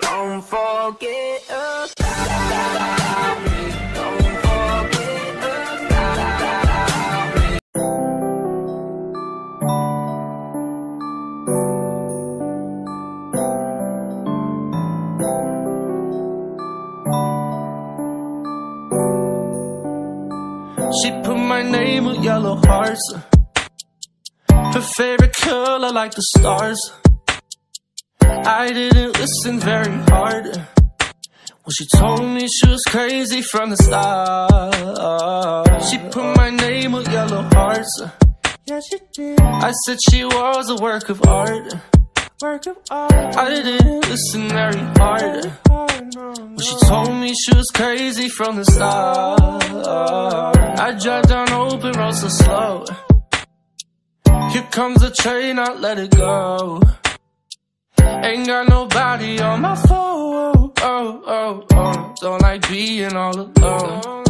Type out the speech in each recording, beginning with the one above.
Don't forget about me. Don't forget about me. She put my name with yellow hearts. Her favorite color like the stars. I didn't listen very hard. Well, she told me she was crazy from the start. She put my name with yellow hearts. Yeah, she did. I said she was a work of art. Work of art. I didn't listen very hard. Well, she told me she was crazy from the start. I drive down open roads so slow. Here comes the train, I let it go. Ain't got nobody on my phone. Oh, oh, oh. Don't like being all alone.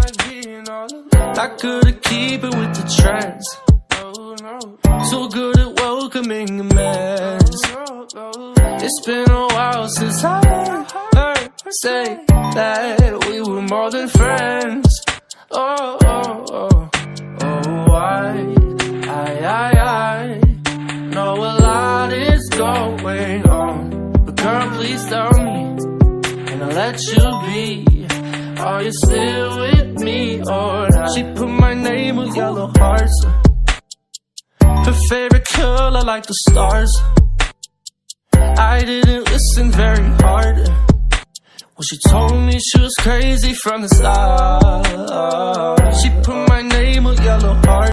Not good at keeping with the trends. So good at welcoming a mess. It's been a while since I heard say that we were more than friends. Oh, oh, oh, going on. But girl, please tell me, and I'll let you be. Are you still with me or not? She put my name with yellow hearts. Her favorite color like the stars. I didn't listen very hard. Well, she told me she was crazy from the start.